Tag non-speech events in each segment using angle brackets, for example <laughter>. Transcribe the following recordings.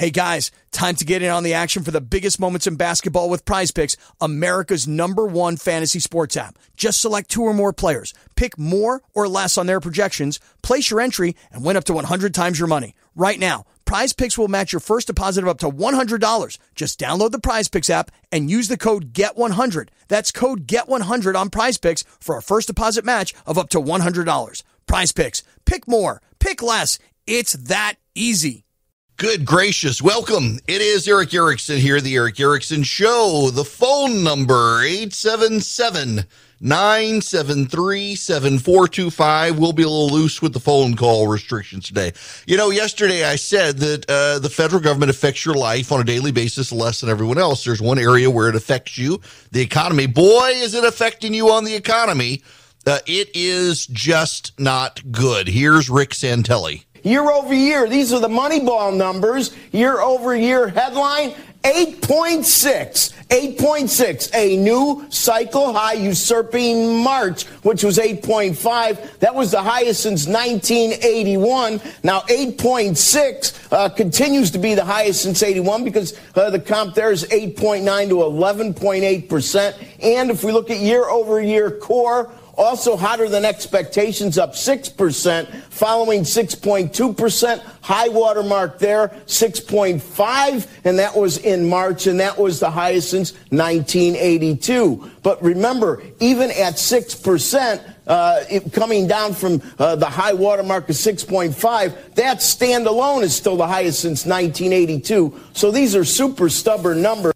Hey guys, time to get in on the action for the biggest moments in basketball with Prize Picks, America's number one fantasy sports app. Just select two or more players, pick more or less on their projections, place your entry, and win up to 100 times your money. Right now, Prize Picks will match your first deposit of up to $100. Just download the Prize Picks app and use the code GET100. That's code GET100 on Prize Picks for a first deposit match of up to $100. Prize Picks, pick more, pick less. It's that easy. Good gracious. Welcome. It is Erick Erickson here, the Erick Erickson Show. The phone number 877 973 7425. We'll be a little loose with the phone call restrictions today. You know, yesterday I said that uh, the federal government affects your life on a daily basis less than everyone else. There's one area where it affects you, the economy. Boy, is it affecting you on the economy. Uh, it is just not good. Here's Rick Santelli. Year over year, these are the Moneyball numbers. Year over year headline 8.6. 8.6, a new cycle high usurping March, which was 8.5. That was the highest since 1981. Now 8.6 uh, continues to be the highest since 81 because uh, the comp there is 8.9 to 11.8%. And if we look at year over year core, also hotter than expectations, up 6%, following 6.2%. High water mark there, 6.5, and that was in March, and that was the highest since 1982. But remember, even at 6%, uh, it, coming down from uh, the high water mark of 6.5, that standalone is still the highest since 1982. So these are super stubborn numbers.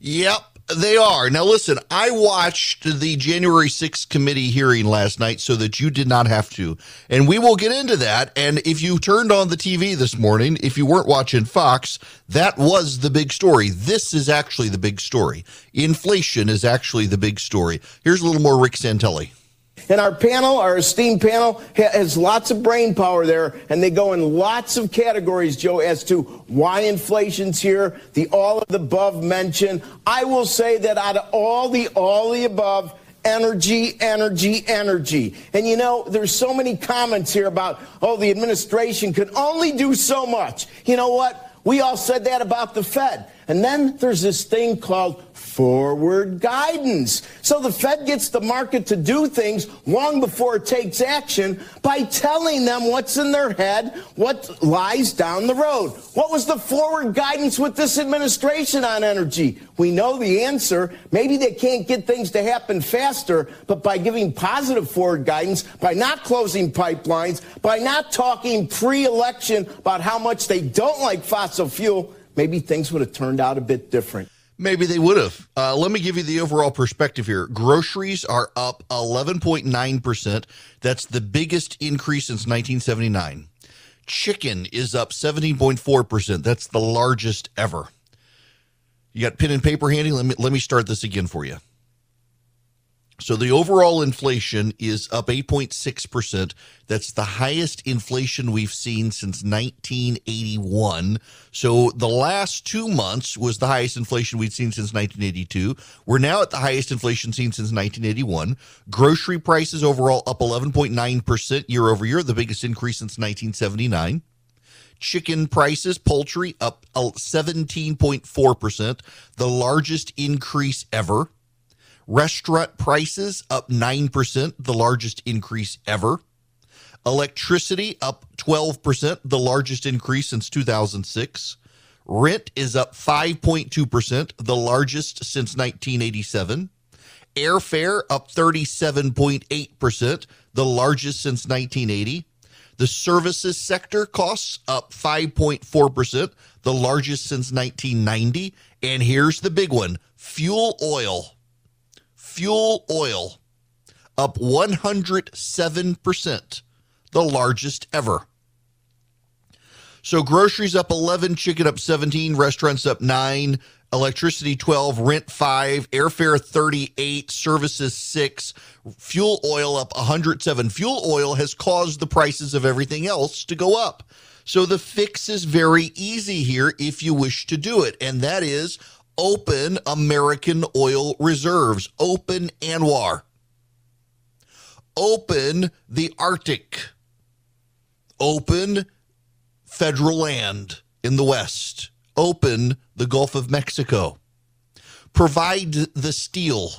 Yep. They are. Now, listen, I watched the January 6th committee hearing last night so that you did not have to. And we will get into that. And if you turned on the TV this morning, if you weren't watching Fox, that was the big story. This is actually the big story. Inflation is actually the big story. Here's a little more Rick Santelli. And our panel, our esteemed panel, has lots of brain power there, and they go in lots of categories, Joe, as to why inflation's here, the all of the above mentioned. I will say that out of all the all the above, energy, energy, energy. And you know, there's so many comments here about, oh, the administration can only do so much. You know what? We all said that about the Fed. And then there's this thing called forward guidance. So the Fed gets the market to do things long before it takes action by telling them what's in their head, what lies down the road. What was the forward guidance with this administration on energy? We know the answer. Maybe they can't get things to happen faster, but by giving positive forward guidance, by not closing pipelines, by not talking pre-election about how much they don't like fossil fuel, maybe things would have turned out a bit different. Maybe they would have. Uh, let me give you the overall perspective here. Groceries are up 11.9%. That's the biggest increase since 1979. Chicken is up 17.4%. That's the largest ever. You got pen and paper handy? Let me let me start this again for you. So the overall inflation is up 8.6%. That's the highest inflation we've seen since 1981. So the last two months was the highest inflation we'd seen since 1982. We're now at the highest inflation seen since 1981. Grocery prices overall up 11.9% year over year, the biggest increase since 1979 chicken prices, poultry up uh, 17.4%, the largest increase ever. Restaurant prices up 9%, the largest increase ever. Electricity up 12%, the largest increase since 2006. Rent is up 5.2%, the largest since 1987. Airfare up 37.8%, the largest since 1980. The services sector costs up 5.4%, the largest since 1990. And here's the big one fuel oil fuel oil up 107%, the largest ever. So groceries up 11, chicken up 17, restaurants up 9, electricity 12, rent 5, airfare 38, services 6, fuel oil up 107. Fuel oil has caused the prices of everything else to go up. So the fix is very easy here if you wish to do it, and that is open American oil reserves, open ANWR, open the Arctic, open federal land, in the West, open the Gulf of Mexico, provide the steel,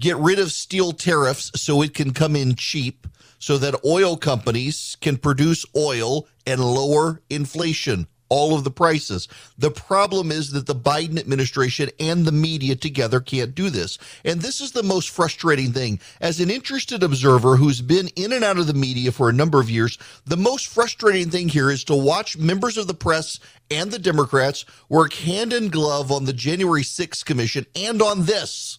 get rid of steel tariffs so it can come in cheap so that oil companies can produce oil and lower inflation all of the prices. The problem is that the Biden administration and the media together can't do this. And this is the most frustrating thing. As an interested observer who's been in and out of the media for a number of years, the most frustrating thing here is to watch members of the press and the Democrats work hand in glove on the January 6th commission and on this.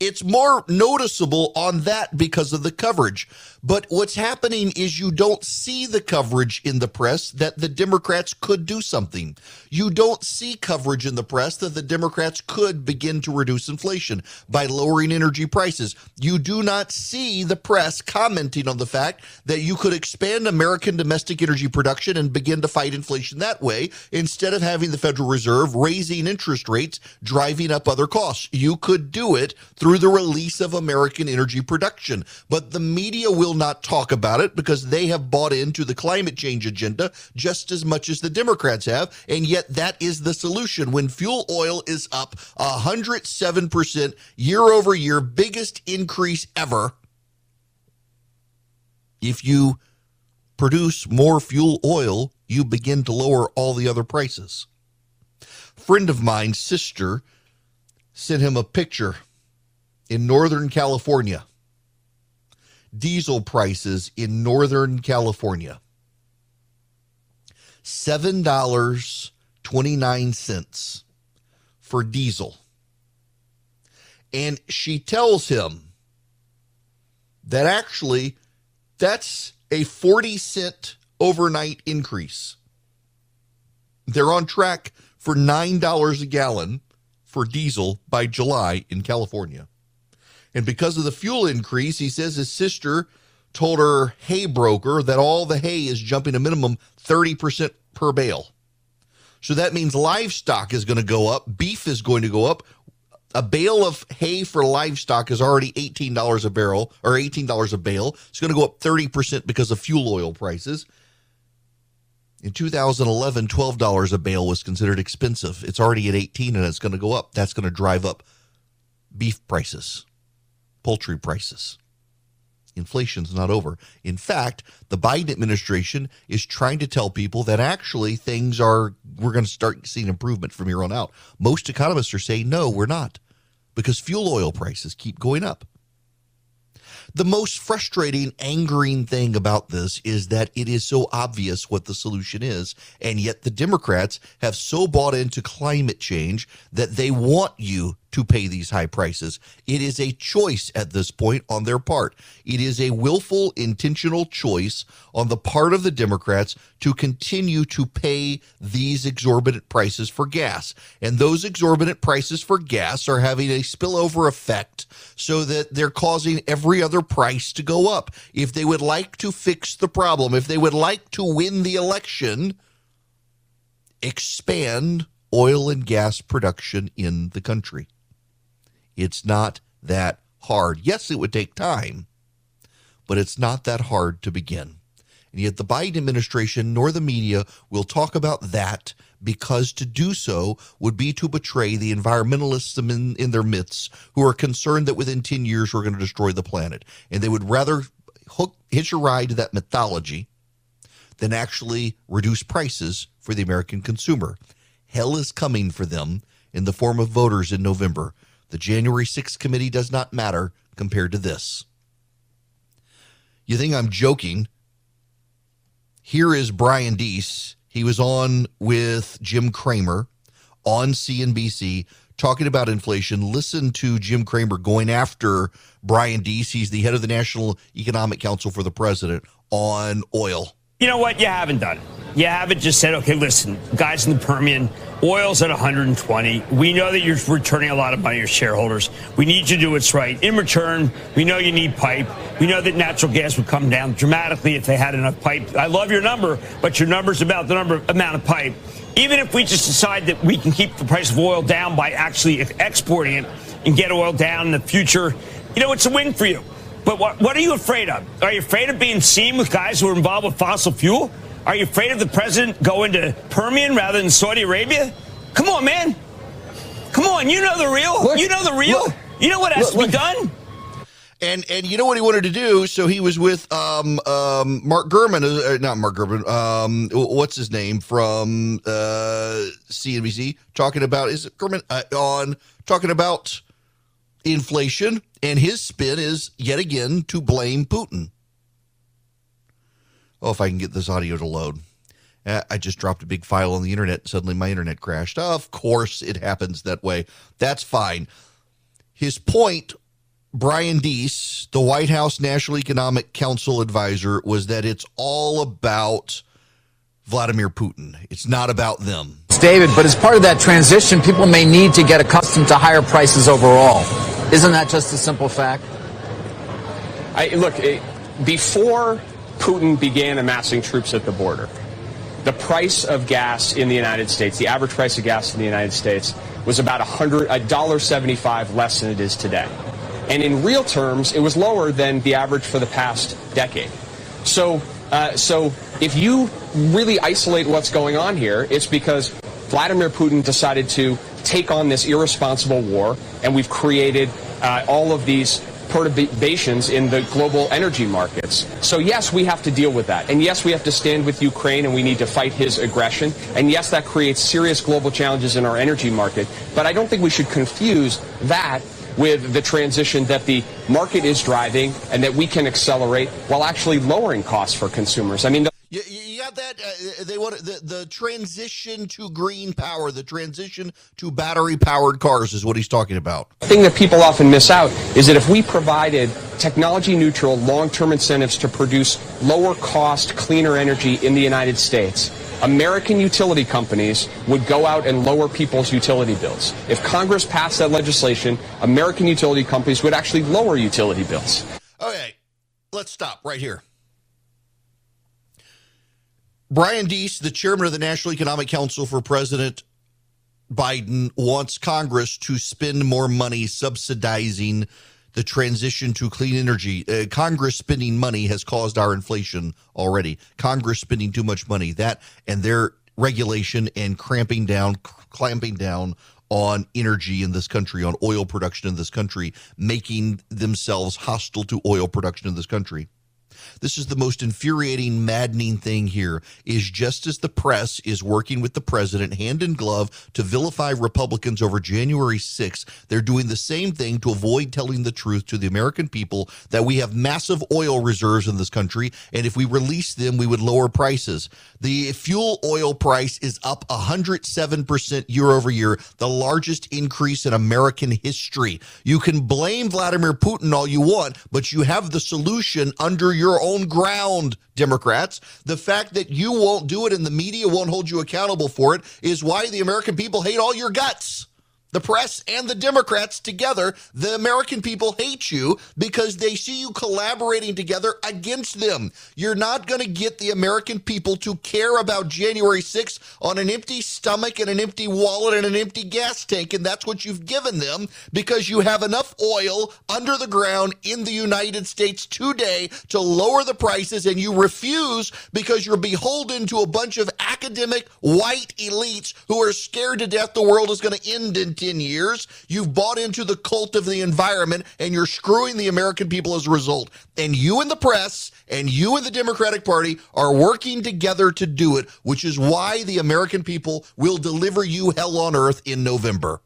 It's more noticeable on that because of the coverage. But what's happening is you don't see the coverage in the press that the Democrats could do something. You don't see coverage in the press that the Democrats could begin to reduce inflation by lowering energy prices. You do not see the press commenting on the fact that you could expand American domestic energy production and begin to fight inflation that way instead of having the Federal Reserve raising interest rates, driving up other costs. You could do it through the release of American energy production. But the media will not talk about it because they have bought into the climate change agenda just as much as the Democrats have. And yet, that is the solution. When fuel oil is up 107% year over year, biggest increase ever, if you produce more fuel oil, you begin to lower all the other prices. Friend of mine's sister sent him a picture in Northern California. Diesel prices in Northern California. $7.29 for diesel. And she tells him that actually that's a 40 cent overnight increase. They're on track for $9 a gallon for diesel by July in California. And because of the fuel increase, he says his sister told her hay broker that all the hay is jumping a minimum 30% per bale. So that means livestock is going to go up, beef is going to go up. A bale of hay for livestock is already $18 a barrel or $18 a bale. It's going to go up 30% because of fuel oil prices. In 2011, $12 a bale was considered expensive. It's already at 18 and it's going to go up. That's going to drive up beef prices poultry prices. Inflation's not over. In fact, the Biden administration is trying to tell people that actually things are, we're going to start seeing improvement from here on out. Most economists are saying, no, we're not, because fuel oil prices keep going up. The most frustrating, angering thing about this is that it is so obvious what the solution is. And yet the Democrats have so bought into climate change that they want you to pay these high prices. It is a choice at this point on their part. It is a willful, intentional choice on the part of the Democrats to continue to pay these exorbitant prices for gas. And those exorbitant prices for gas are having a spillover effect so that they're causing every other price to go up. If they would like to fix the problem, if they would like to win the election, expand oil and gas production in the country. It's not that hard. Yes, it would take time, but it's not that hard to begin. And yet, the Biden administration nor the media will talk about that because to do so would be to betray the environmentalists in, in their midst who are concerned that within 10 years we're going to destroy the planet. And they would rather hook, hitch a ride to that mythology than actually reduce prices for the American consumer. Hell is coming for them in the form of voters in November the January 6th committee does not matter compared to this. You think I'm joking? Here is Brian Deese. He was on with Jim Cramer on CNBC talking about inflation. Listen to Jim Cramer going after Brian Deese. He's the head of the National Economic Council for the president on oil. You know what? You haven't done it. You haven't just said, okay, listen, guys in the Permian, oil's at 120. We know that you're returning a lot of money to shareholders. We need you to do what's right. In return, we know you need pipe. We know that natural gas would come down dramatically if they had enough pipe. I love your number, but your number's about the number amount of pipe. Even if we just decide that we can keep the price of oil down by actually exporting it and get oil down in the future, you know, it's a win for you. But what, what are you afraid of? Are you afraid of being seen with guys who are involved with fossil fuel? Are you afraid of the president going to Permian rather than Saudi Arabia? Come on, man. Come on, you know the real. Look, you know the real. Look, you know what has look, to be done. And and you know what he wanted to do? So he was with um, um, Mark Gurman, uh, not Mark Gurman. Um, what's his name from uh, CNBC talking about is it Gurman uh, on talking about inflation, and his spin is yet again to blame Putin. Oh, if I can get this audio to load. Uh, I just dropped a big file on the internet. Suddenly my internet crashed. Of course, it happens that way. That's fine. His point, Brian Deese, the White House National Economic Council advisor, was that it's all about Vladimir Putin. It's not about them. It's David, but as part of that transition, people may need to get accustomed to higher prices overall. Isn't that just a simple fact? I, look, before Putin began amassing troops at the border, the price of gas in the United States, the average price of gas in the United States, was about $1.75 less than it is today. And in real terms, it was lower than the average for the past decade. So, uh, so if you really isolate what's going on here, it's because Vladimir Putin decided to take on this irresponsible war, and we've created uh, all of these perturbations in the global energy markets. So yes, we have to deal with that. And yes, we have to stand with Ukraine and we need to fight his aggression. And yes, that creates serious global challenges in our energy market. But I don't think we should confuse that with the transition that the market is driving and that we can accelerate while actually lowering costs for consumers. I mean, you, you got that? Uh, they want the, the transition to green power, the transition to battery powered cars is what he's talking about. The thing that people often miss out is that if we provided technology neutral long term incentives to produce lower cost, cleaner energy in the United States, American utility companies would go out and lower people's utility bills. If Congress passed that legislation, American utility companies would actually lower utility bills. Okay, let's stop right here. Brian Deese, the chairman of the National Economic Council for President Biden, wants Congress to spend more money subsidizing the transition to clean energy. Uh, Congress spending money has caused our inflation already. Congress spending too much money. That and their regulation and cramping down, clamping down on energy in this country, on oil production in this country, making themselves hostile to oil production in this country. This is the most infuriating, maddening thing here is just as the press is working with the president hand in glove to vilify Republicans over January 6th, they're doing the same thing to avoid telling the truth to the American people that we have massive oil reserves in this country. And if we release them, we would lower prices. The fuel oil price is up 107% year over year, the largest increase in American history. You can blame Vladimir Putin all you want, but you have the solution under your own ground, Democrats. The fact that you won't do it and the media won't hold you accountable for it is why the American people hate all your guts the press and the Democrats together, the American people hate you because they see you collaborating together against them. You're not going to get the American people to care about January 6th on an empty stomach and an empty wallet and an empty gas tank. And that's what you've given them because you have enough oil under the ground in the United States today to lower the prices. And you refuse because you're beholden to a bunch of academic white elites who are scared to death the world is going to end in 10 years. You've bought into the cult of the environment and you're screwing the American people as a result. And you and the press and you and the Democratic Party are working together to do it, which is why the American people will deliver you hell on earth in November.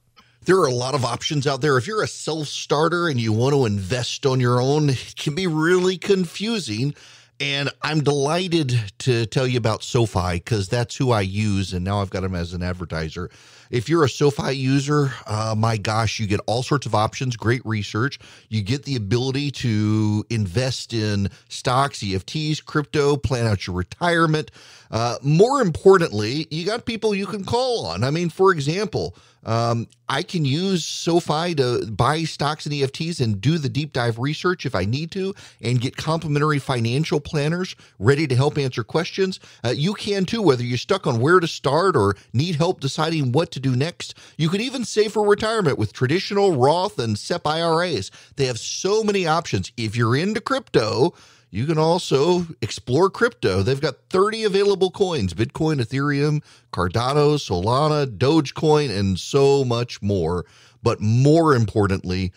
There are a lot of options out there. If you're a self starter and you want to invest on your own, it can be really confusing. And I'm delighted to tell you about SoFi because that's who I use. And now I've got them as an advertiser. If you're a SoFi user, uh, my gosh, you get all sorts of options, great research. You get the ability to invest in stocks, EFTs, crypto, plan out your retirement. Uh, more importantly, you got people you can call on. I mean, for example, um, I can use SoFi to buy stocks and EFTs and do the deep dive research if I need to and get complimentary financial planners ready to help answer questions. Uh, you can too, whether you're stuck on where to start or need help deciding what to do next. You can even save for retirement with traditional Roth and SEP IRAs. They have so many options. If you're into crypto, You can also explore crypto. They've got 30 available coins Bitcoin, Ethereum, Cardano, Solana, Dogecoin, and so much more. But more importantly,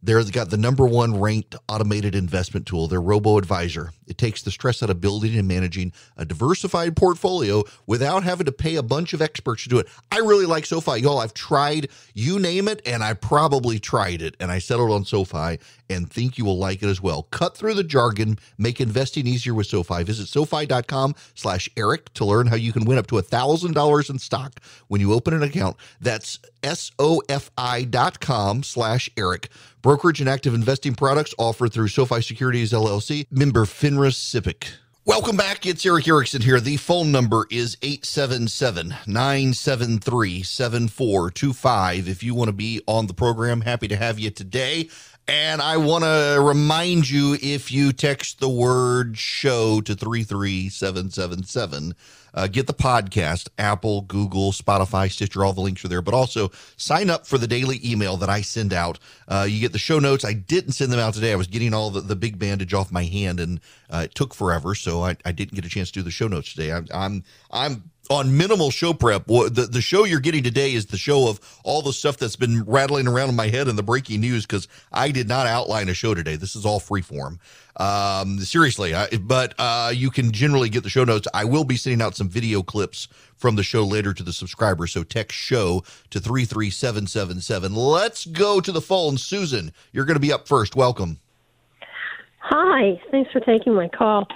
They've got the number one ranked automated investment tool, their Robo Advisor. It takes the stress out of building and managing a diversified portfolio without having to pay a bunch of experts to do it. I really like SoFi. Y'all, I've tried you name it, and I probably tried it, and I settled on SoFi and think you will like it as well. Cut through the jargon, make investing easier with SoFi. Visit SoFi.com slash Erick to learn how you can win up to $1,000 in stock when you open an account. That's S-O-F-I dot com slash Erick. Brokerage and active investing products offered through SoFi Securities LLC, member FINRA SIPC. Welcome back. It's Erick Erickson here. The phone number is 877 973 7425. If you want to be on the program, happy to have you today. And I want to remind you if you text the word show to 33777, uh, get the podcast, Apple, Google, Spotify, Stitcher, all the links are there. But also sign up for the daily email that I send out. Uh, you get the show notes. I didn't send them out today. I was getting all the, the big bandage off my hand and uh, it took forever. So I, I didn't get a chance to do the show notes today. I'm, I'm, I'm on minimal show prep. The, the show you're getting today is the show of all the stuff that's been rattling around in my head and the breaking news because I did not outline a show today. This is all free form. Um, seriously, I, but uh, you can generally get the show notes. I will be sending out some video clips from the show later to the subscribers. So text show to 33777. Let's go to the phone. Susan, you're going to be up first. Welcome. Hi. Thanks for taking my call.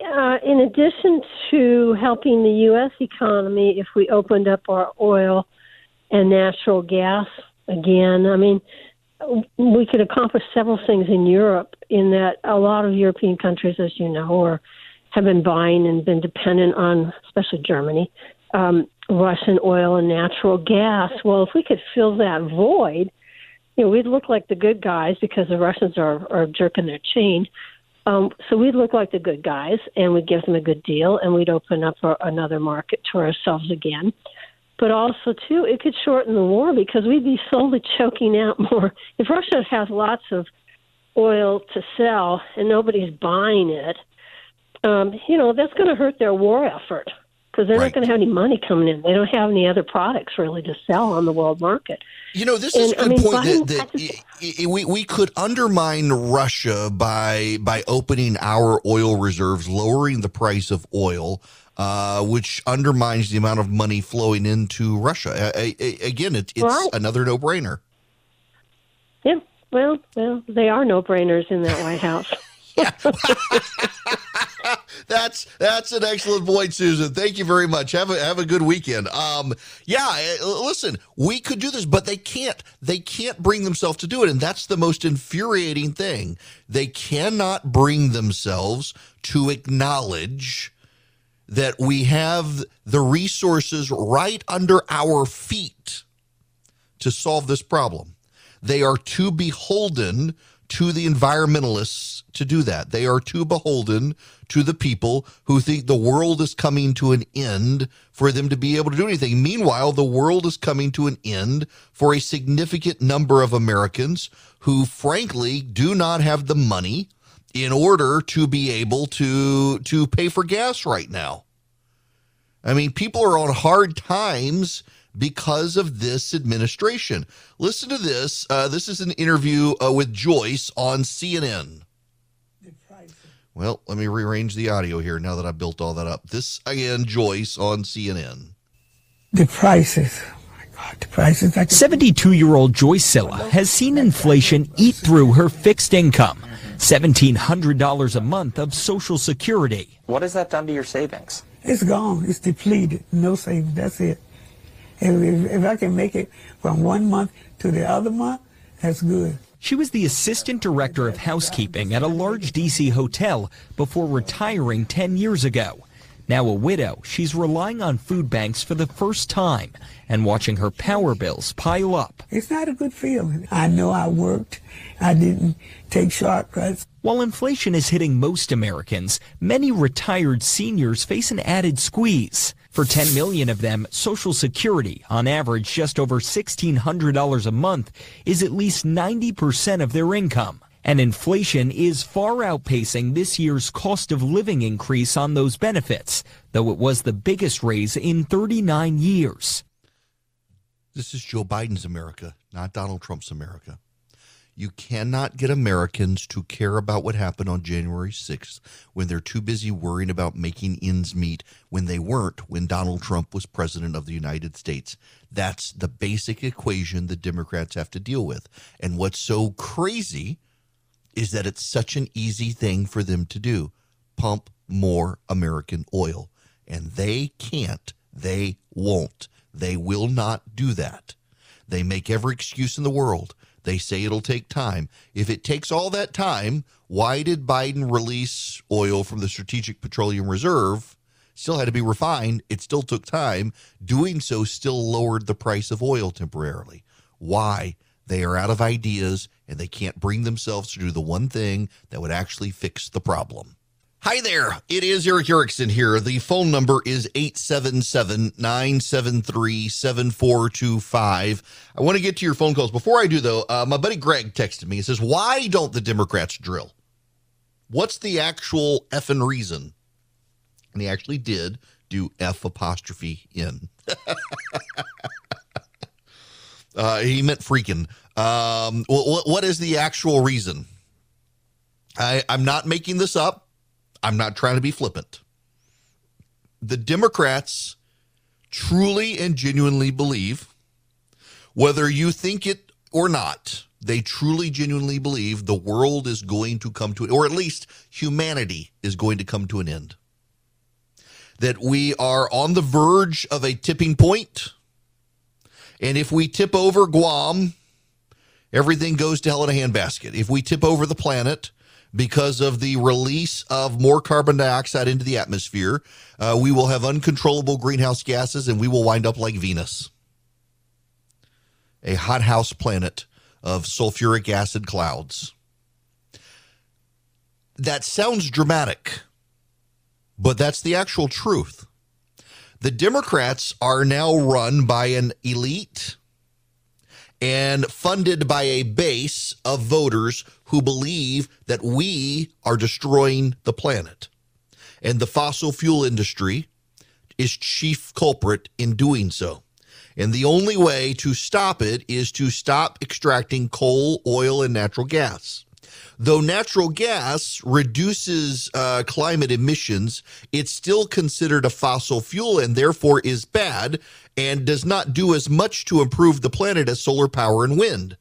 Uh, in addition to helping the U.S. economy, if we opened up our oil and natural gas again, I mean, we could accomplish several things in Europe. In that, a lot of European countries, as you know, are have been buying and been dependent on, especially Germany, um, Russian oil and natural gas. Well, if we could fill that void, you know, we'd look like the good guys because the Russians are, are jerking their chain. Um, so we'd look like the good guys, and we'd give them a good deal, and we'd open up another market to ourselves again. But also, too, it could shorten the war because we'd be slowly <laughs> choking out more. If Russia has lots of oil to sell and nobody's buying it, um, you know that's going to hurt their war effort because they're right. not going to have any money coming in. They don't have any other products really to sell on the world market. You know, this is and, a good I mean, point that, that we, we could undermine Russia by by opening our oil reserves, lowering the price of oil, uh, which undermines the amount of money flowing into Russia. again, it, it's right. another no brainer. Yeah, well, well, they are no brainers in that White House. <laughs> <laughs> that's that's an excellent point, Susan. Thank you very much. Have a have a good weekend. Um, yeah, eh, listen, we could do this, but they can't. They can't bring themselves to do it, and that's the most infuriating thing. They cannot bring themselves to acknowledge that we have the resources right under our feet to solve this problem. They are too beholden to the environmentalists to do that. They are too beholden to the people who think the world is coming to an end for them to be able to do anything. Meanwhile, the world is coming to an end for a significant number of Americans who, frankly, do not have the money in order to be able to to pay for gas right now. I mean, people are on hard times because of this administration. Listen to this. Uh, this is an interview uh, with Joyce on CNN. Well, let me rearrange the audio here now that I've built all that up. This again, Joyce on CNN. The prices. Oh the prices. 72 year old Joyce Silla has seen inflation eat through her fixed income. $1,700 a month of Social Security. What has that done to your savings? It's gone. It's depleted. No savings. That's it. If, if, if I can make it from one month to the other month, that's good. She was the assistant director of housekeeping at a large D.C. hotel before retiring 10 years ago. Now a widow, she's relying on food banks for the first time and watching her power bills pile up. It's not a good feeling. I know I worked. I didn't take shortcuts. While inflation is hitting most Americans, many retired seniors face an added squeeze. For 10 million of them, Social Security, on average just over $1,600 a month, is at least 90% of their income. And inflation is far outpacing this year's cost of living increase on those benefits, though it was the biggest raise in 39 years. This is Joe Biden's America, not Donald Trump's America. You cannot get Americans to care about what happened on January 6th when they're too busy worrying about making ends meet when they weren't when Donald Trump was president of the United States. That's the basic equation the Democrats have to deal with. And what's so crazy is that it's such an easy thing for them to do pump more American oil. And they can't, they won't, they will not do that. They make every excuse in the world. They say it'll take time. If it takes all that time, why did Biden release oil from the Strategic Petroleum Reserve? Still had to be refined. It still took time. Doing so still lowered the price of oil temporarily. Why? They are out of ideas and they can't bring themselves to do the one thing that would actually fix the problem. Hi there. It is Erick Erickson here. The phone number is 877 973 7425. I want to get to your phone calls. Before I do, though, uh, my buddy Greg texted me. He says, Why don't the Democrats drill? What's the actual effing reason? And he actually did do F apostrophe in. <laughs> uh, he meant freaking. Um, what, what is the actual reason? I, I'm not making this up. I'm not trying to be flippant. The Democrats truly and genuinely believe, whether you think it or not, they truly genuinely believe the world is going to come to, or at least humanity is going to come to an end. That we are on the verge of a tipping point, and if we tip over Guam, everything goes to hell in a handbasket. If we tip over the planet, because of the release of more carbon dioxide into the atmosphere. Uh, we will have uncontrollable greenhouse gases and we will wind up like Venus, a hothouse planet of sulfuric acid clouds. That sounds dramatic, but that's the actual truth. The Democrats are now run by an elite and funded by a base of voters who believe that we are destroying the planet. And the fossil fuel industry is chief culprit in doing so. And the only way to stop it is to stop extracting coal, oil, and natural gas. Though natural gas reduces uh, climate emissions, it's still considered a fossil fuel and therefore is bad and does not do as much to improve the planet as solar power and wind.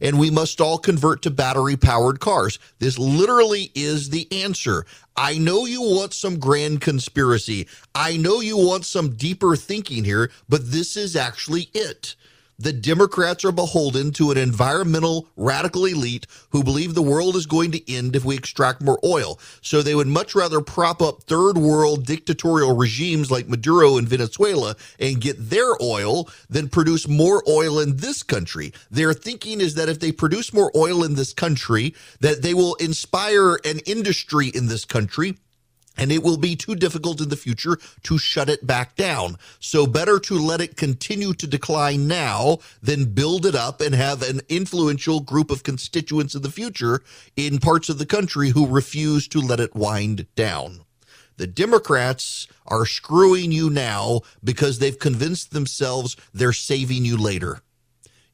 And we must all convert to battery powered cars. This literally is the answer. I know you want some grand conspiracy. I know you want some deeper thinking here, but this is actually it the Democrats are beholden to an environmental radical elite who believe the world is going to end if we extract more oil. So they would much rather prop up third world dictatorial regimes like Maduro in Venezuela and get their oil than produce more oil in this country. Their thinking is that if they produce more oil in this country, that they will inspire an industry in this country and it will be too difficult in the future to shut it back down. So better to let it continue to decline now than build it up and have an influential group of constituents in the future in parts of the country who refuse to let it wind down. The Democrats are screwing you now because they've convinced themselves they're saving you later.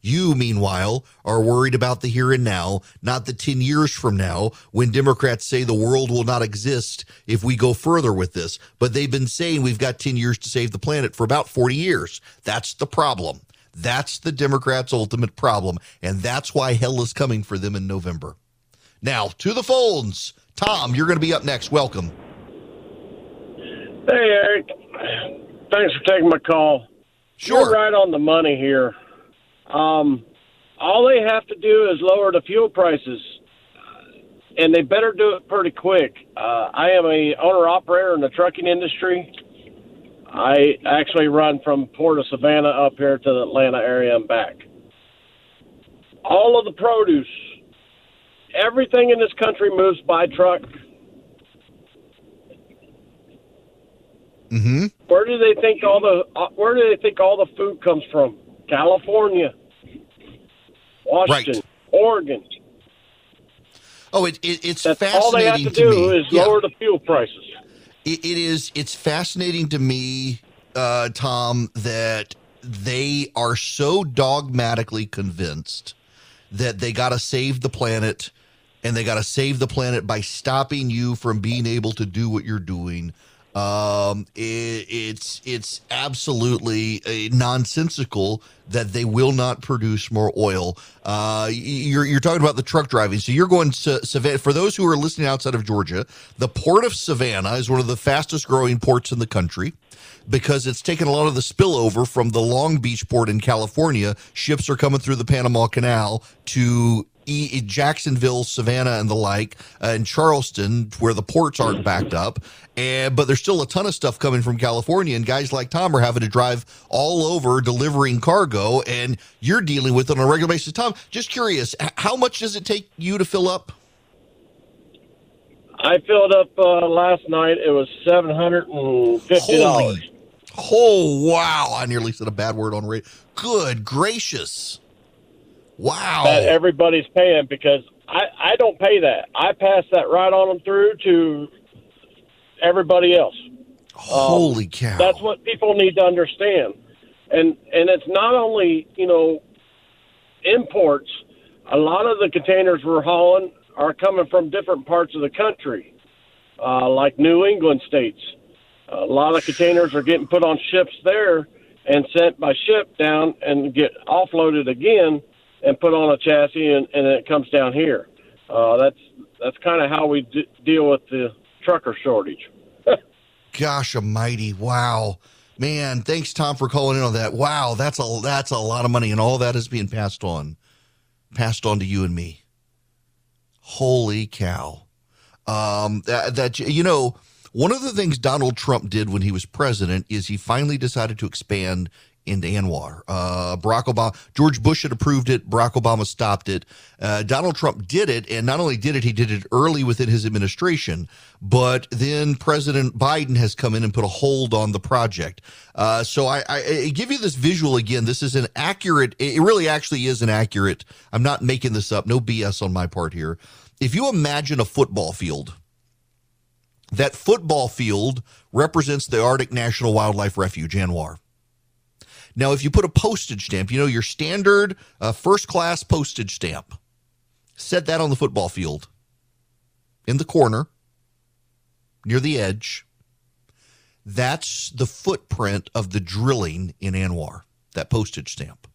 You, meanwhile, are worried about the here and now, not the 10 years from now when Democrats say the world will not exist if we go further with this. But they've been saying we've got 10 years to save the planet for about 40 years. That's the problem. That's the Democrats' ultimate problem. And that's why hell is coming for them in November. Now, to the phones. Tom, you're going to be up next. Welcome. Hey, Erick. Thanks for taking my call. Sure. You're right on the money here. Um, all they have to do is lower the fuel prices, and they better do it pretty quick. Uh, I am a owner operator in the trucking industry. I actually run from Port of Savannah up here to the Atlanta area and back. All of the produce, everything in this country moves by truck. Mm-hmm. Where do they think all the uh, Where do they think all the food comes from? California, Washington, Right. Oregon. Oh, it, it it's That's fascinating all they have to, to do me. is Yeah. lower the fuel prices. it, it is it's fascinating to me uh, tom that they are so dogmatically convinced that they got to save the planet and they got to save the planet by stopping you from being able to do what you're doing um, it, it's it's absolutely uh, nonsensical that they will not produce more oil. Uh, you're you're talking about the truck driving, so you're going to Savannah. For those who are listening outside of Georgia, the port of Savannah is one of the fastest growing ports in the country because it's taken a lot of the spillover from the Long Beach port in California. Ships are coming through the Panama Canal to E- Jacksonville, Savannah, and the like, uh, and Charleston, where the ports aren't backed up. And but there's still a ton of stuff coming from California, and guys like Tom are having to drive all over delivering cargo, and you're dealing with it on a regular basis. Tom, just curious, how much does it take you to fill up? I filled up uh, last night. It was seven hundred and fifty dollars. Holy, oh wow! I nearly said a bad word on radio. Good gracious! Wow. that everybody's paying because I, I don't pay that. I pass that right on them through to everybody else. Holy cow! That's what people need to understand. And and it's not only, you know, imports. A lot of the containers we're hauling are coming from different parts of the country, uh, like New England states. A lot of containers are getting put on ships there and sent by ship down and get offloaded again and put on a chassis and, and it comes down here. Uh, that's that's kind of how we d- deal with the trucker shortage. <laughs> Gosh almighty. Wow. Man, thanks Tom for calling in on that. Wow, that's a that's a lot of money and all that is being passed on. Passed on to you and me. Holy cow. Um that, that you know, one of the things Donald Trump did when he was president is he finally decided to expand into ANWR. Uh, Barack Obama, George Bush had approved it. Barack Obama stopped it. Uh, Donald Trump did it, and not only did it, he did it early within his administration. But then President Biden has come in and put a hold on the project. Uh, so I, I, I give you this visual again. This is an accurate. It really actually is an accurate. I'm not making this up. No BS on my part here. If you imagine a football field. That football field represents the Arctic National Wildlife Refuge, ANWR. Now, if you put a postage stamp, you know, your standard uh, first class postage stamp, set that on the football field in the corner near the edge. That's the footprint of the drilling in ANWR, that postage stamp.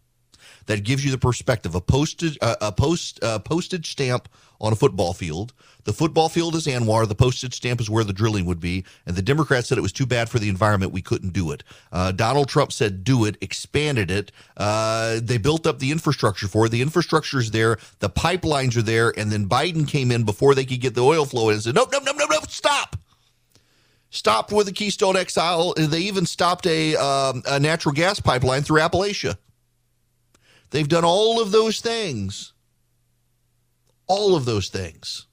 That gives you the perspective. A postage, uh, a post, uh, postage stamp on a football field. The football field is ANWR. The postage stamp is where the drilling would be. And the Democrats said it was too bad for the environment. We couldn't do it. Uh, Donald Trump said, do it, expanded it. Uh, they built up the infrastructure for it. The infrastructure is there. The pipelines are there. And then Biden came in before they could get the oil flow in and said, nope, nope, nope, nope, nope, stop. Stopped with the Keystone XL. They even stopped a, um, a natural gas pipeline through Appalachia. They've done all of those things. All of those things.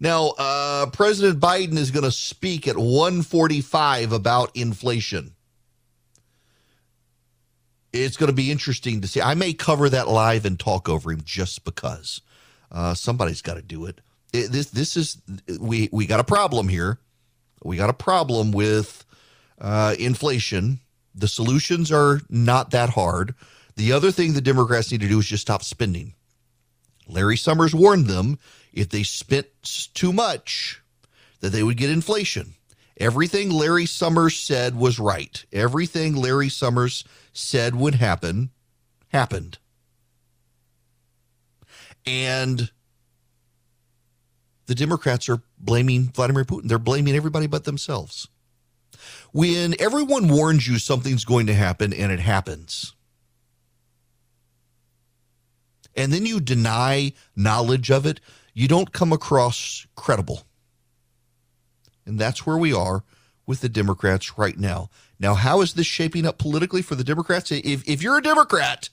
Now, uh, President Biden is going to speak at 145 about inflation. It's going to be interesting to see. I may cover that live and talk over him just because uh, somebody's got to do it. it. This this is we we got a problem here. We got a problem with uh, inflation. The solutions are not that hard. The other thing the Democrats need to do is just stop spending. Larry Summers warned them if they spent too much, that they would get inflation. Everything Larry Summers said was right. Everything Larry Summers said would happen happened. And the Democrats are blaming Vladimir Putin. They're blaming everybody but themselves. When everyone warns you something's going to happen and it happens, and then you deny knowledge of it, you don't come across credible. And that's where we are with the Democrats right now. Now, how is this shaping up politically for the Democrats? If, if you're a Democrat,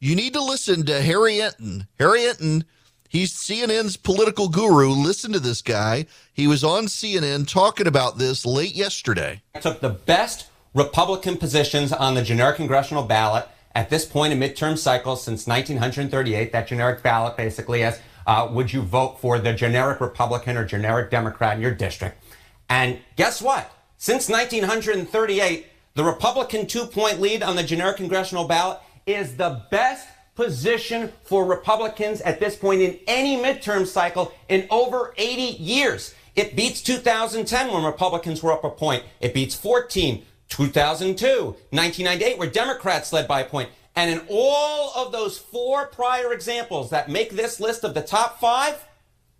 you need to listen to Harry Enten. Harry Enten, he's CNN's political guru. Listen to this guy. He was on CNN talking about this late yesterday. I took the best Republican positions on the generic congressional ballot at this point in midterm cycles since 1938. That generic ballot basically has uh, would you vote for the generic Republican or generic Democrat in your district? And guess what? Since 1938, the Republican two point lead on the generic congressional ballot is the best position for Republicans at this point in any midterm cycle in over 80 years. It beats 2010 when Republicans were up a point. It beats 14, 2002, 1998, where Democrats led by a point. And in all of those four prior examples that make this list of the top five,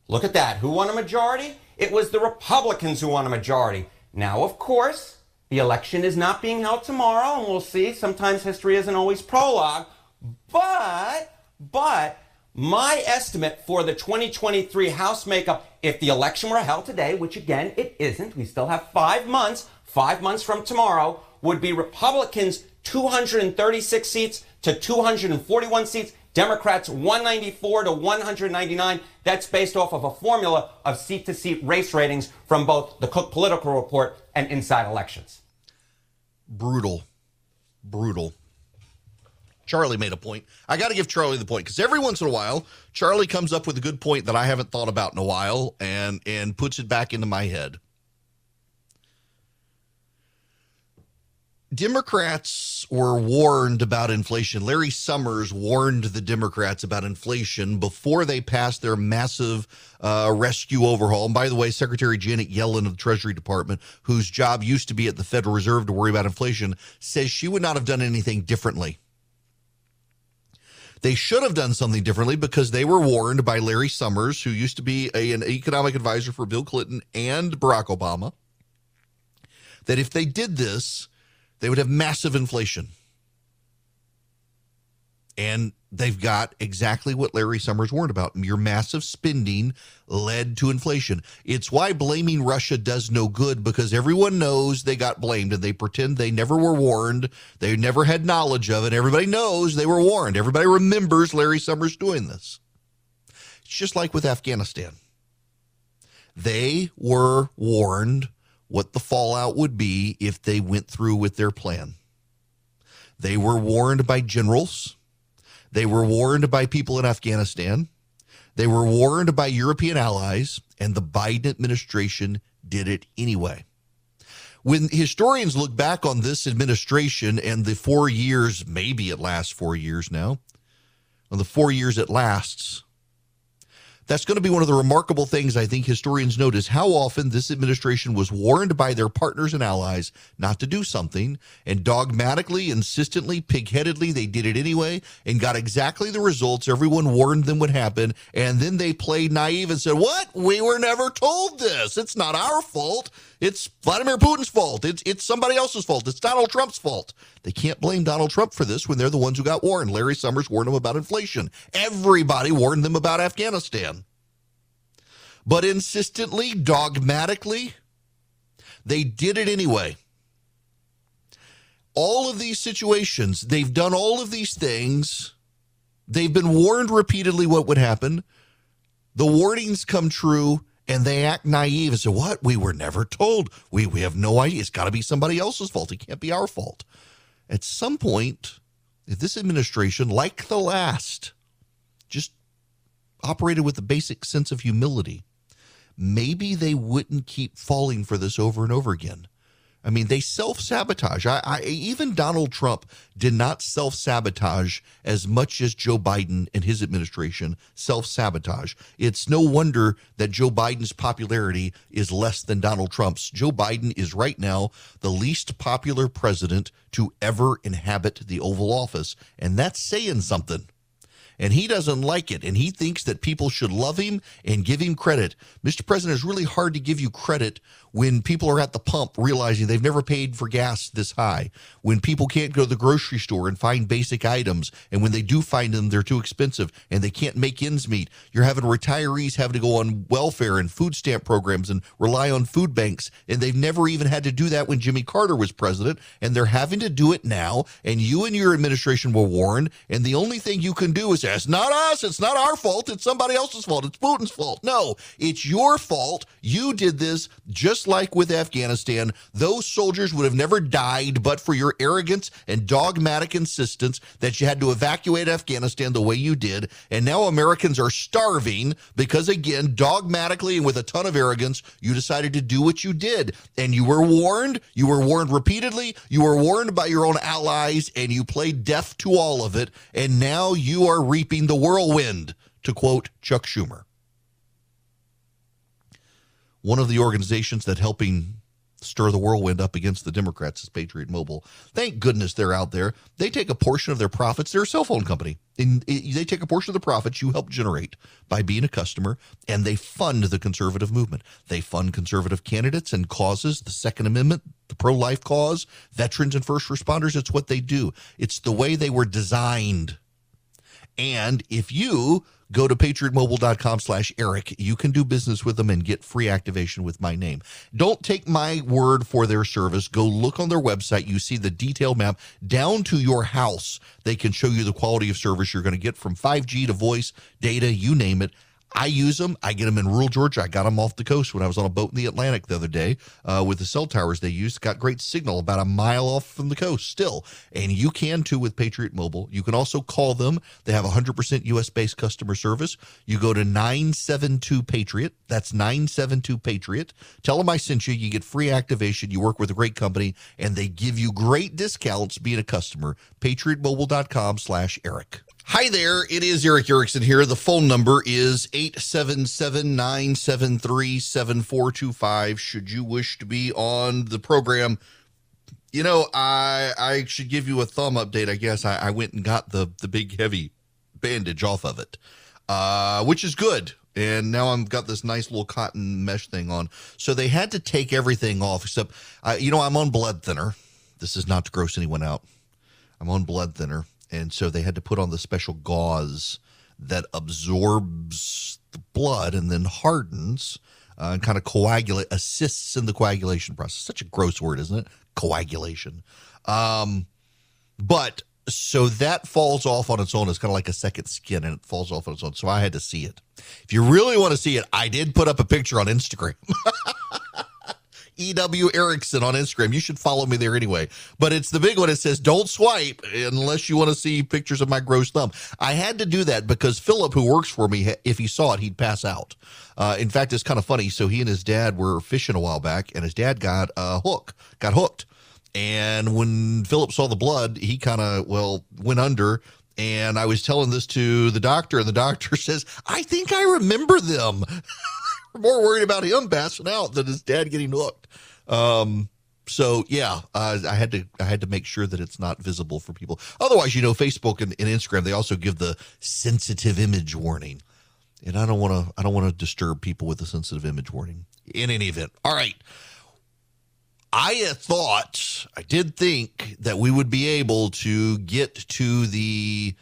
look at that. Who won a majority? It was the Republicans who won a majority. Now, of course, the election is not being held tomorrow, and we'll see. Sometimes history isn't always prologue. But, but, my estimate for the 2023 House makeup, if the election were held today, which again it isn't, we still have five months, five months from tomorrow, would be Republicans 236 seats to 241 seats, Democrats 194 to 199. That's based off of a formula of seat to seat race ratings from both the Cook Political Report and Inside Elections. Brutal. Brutal. Charlie made a point. I got to give Charlie the point because every once in a while, Charlie comes up with a good point that I haven't thought about in a while and and puts it back into my head. Democrats were warned about inflation. Larry Summers warned the Democrats about inflation before they passed their massive uh, rescue overhaul. And by the way, Secretary Janet Yellen of the Treasury Department, whose job used to be at the Federal Reserve to worry about inflation, says she would not have done anything differently. They should have done something differently because they were warned by Larry Summers, who used to be a, an economic advisor for Bill Clinton and Barack Obama, that if they did this, they would have massive inflation. And they've got exactly what Larry Summers warned about. Your massive spending led to inflation. It's why blaming Russia does no good because everyone knows they got blamed and they pretend they never were warned. They never had knowledge of it. Everybody knows they were warned. Everybody remembers Larry Summers doing this. It's just like with Afghanistan. They were warned what the fallout would be if they went through with their plan. They were warned by generals they were warned by people in Afghanistan. They were warned by European allies, and the Biden administration did it anyway. When historians look back on this administration and the four years, maybe it lasts four years now, on the four years it lasts, that's going to be one of the remarkable things I think historians note is how often this administration was warned by their partners and allies not to do something, and dogmatically, insistently, pigheadedly, they did it anyway and got exactly the results everyone warned them would happen. And then they played naive and said, What? We were never told this. It's not our fault. It's Vladimir Putin's fault. It's, it's somebody else's fault. It's Donald Trump's fault. They can't blame Donald Trump for this when they're the ones who got warned. Larry Summers warned them about inflation. Everybody warned them about Afghanistan. But insistently, dogmatically, they did it anyway. All of these situations, they've done all of these things. They've been warned repeatedly what would happen. The warnings come true and they act naive and say, What? We were never told. We, we have no idea. It's got to be somebody else's fault. It can't be our fault. At some point, if this administration, like the last, just operated with a basic sense of humility, maybe they wouldn't keep falling for this over and over again. I mean, they self sabotage. I, I, even Donald Trump did not self sabotage as much as Joe Biden and his administration self sabotage. It's no wonder that Joe Biden's popularity is less than Donald Trump's. Joe Biden is right now the least popular president to ever inhabit the Oval Office, and that's saying something and he doesn't like it. And he thinks that people should love him and give him credit. Mr. President, it's really hard to give you credit when people are at the pump realizing they've never paid for gas this high, when people can't go to the grocery store and find basic items, and when they do find them, they're too expensive and they can't make ends meet. You're having retirees having to go on welfare and food stamp programs and rely on food banks, and they've never even had to do that when Jimmy Carter was president, and they're having to do it now. And you and your administration were warned, and the only thing you can do is It's not us. It's not our fault. It's somebody else's fault. It's Putin's fault. No, it's your fault. You did this just like with Afghanistan. Those soldiers would have never died but for your arrogance and dogmatic insistence that you had to evacuate Afghanistan the way you did. And now Americans are starving because, again, dogmatically and with a ton of arrogance, you decided to do what you did. And you were warned. You were warned repeatedly. You were warned by your own allies, and you played deaf to all of it. And now you are reaping the whirlwind, to quote Chuck Schumer. One of the organizations that helping stir the whirlwind up against the Democrats is Patriot Mobile. Thank goodness they're out there. They take a portion of their profits. They're a cell phone company. And they take a portion of the profits you help generate by being a customer, and they fund the conservative movement. They fund conservative candidates and causes, the Second Amendment, the pro life cause, veterans and first responders. It's what they do, it's the way they were designed. And if you go to patriotmobile.com slash erick you can do business with them and get free activation with my name. Don't take my word for their service. Go look on their website. You see the detailed map down to your house. They can show you the quality of service you're going to get from 5g to voice data you name it I use them. I get them in rural Georgia. I got them off the coast when I was on a boat in the Atlantic the other day uh, with the cell towers they use. Got great signal about a mile off from the coast still. And you can too with Patriot Mobile. You can also call them. They have 100% US based customer service. You go to 972 Patriot. That's 972 Patriot. Tell them I sent you. You get free activation. You work with a great company and they give you great discounts being a customer. PatriotMobile.com slash Erick. Hi there, it is Erick Erickson here. The phone number is 877 973 7425. Should you wish to be on the program, you know, I I should give you a thumb update, I guess. I, I went and got the, the big heavy bandage off of it, uh, which is good. And now I've got this nice little cotton mesh thing on. So they had to take everything off, except, uh, you know, I'm on blood thinner. This is not to gross anyone out. I'm on blood thinner and so they had to put on the special gauze that absorbs the blood and then hardens uh, and kind of coagulate, assists in the coagulation process. Such a gross word, isn't it? Coagulation. Um, but so that falls off on its own. It's kind of like a second skin and it falls off on its own. So I had to see it. If you really want to see it, I did put up a picture on Instagram. <laughs> EW Erickson on Instagram. You should follow me there anyway. But it's the big one. It says, don't swipe unless you want to see pictures of my gross thumb. I had to do that because Philip, who works for me, if he saw it, he'd pass out. Uh, in fact, it's kind of funny. So he and his dad were fishing a while back, and his dad got a hook, got hooked. And when Philip saw the blood, he kind of, well, went under. And I was telling this to the doctor, and the <laughs> doctor says, I think I remember them. <laughs> more worried about him passing out than his dad getting hooked. Um, so yeah, uh, I had to I had to make sure that it's not visible for people. Otherwise, you know, Facebook and, and Instagram they also give the sensitive image warning, and I don't want to I don't want to disturb people with the sensitive image warning. In any event, all right. I thought I did think that we would be able to get to the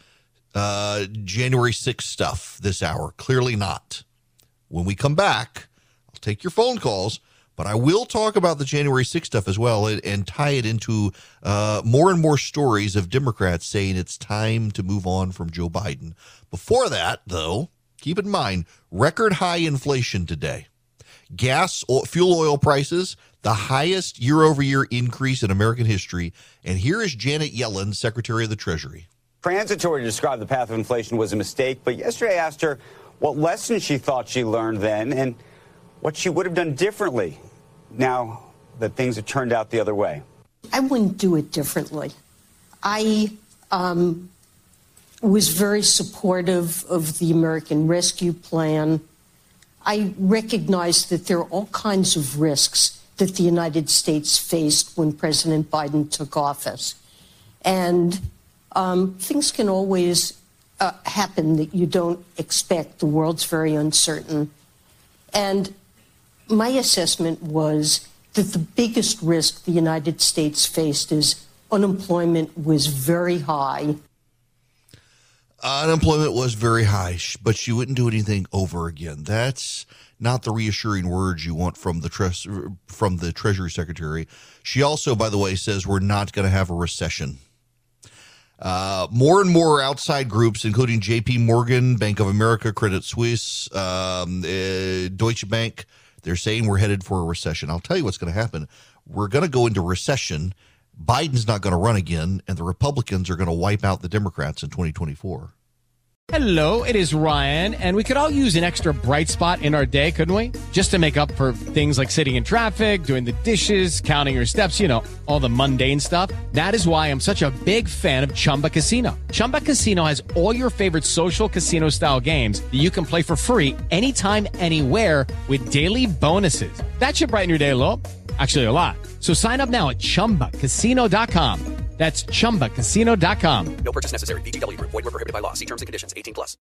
uh, January 6th stuff this hour. Clearly not. When we come back, I'll take your phone calls, but I will talk about the January 6th stuff as well and, and tie it into uh, more and more stories of Democrats saying it's time to move on from Joe Biden. Before that, though, keep in mind record high inflation today. Gas, fuel oil prices, the highest year over year increase in American history. And here is Janet Yellen, Secretary of the Treasury. Transitory to describe the path of inflation was a mistake, but yesterday I asked her what lessons she thought she learned then, and what she would have done differently now that things have turned out the other way. I wouldn't do it differently. I um, was very supportive of the American Rescue Plan. I recognize that there are all kinds of risks that the United States faced when President Biden took office. And um, things can always uh, happen that you don't expect. The world's very uncertain. And my assessment was that the biggest risk the United States faced is unemployment was very high. Unemployment was very high, but she wouldn't do anything over again. That's not the reassuring words you want from the tres- from the Treasury Secretary. She also, by the way, says we're not going to have a recession. Uh, more and more outside groups, including J.P. Morgan, Bank of America, Credit Suisse, um, uh, Deutsche Bank, they're saying we're headed for a recession. I'll tell you what's going to happen. We're going to go into recession. Biden's not going to run again, and the Republicans are going to wipe out the Democrats in 2024. Hello, it is Ryan, and we could all use an extra bright spot in our day, couldn't we? Just to make up for things like sitting in traffic, doing the dishes, counting your steps, you know, all the mundane stuff. That is why I'm such a big fan of Chumba Casino. Chumba Casino has all your favorite social casino style games that you can play for free anytime, anywhere with daily bonuses. That should brighten your day a little. Actually, a lot. So sign up now at chumbacasino.com. That's chumbacasino.com. No purchase necessary. Group. Void were prohibited by law. See terms and conditions. 18 plus.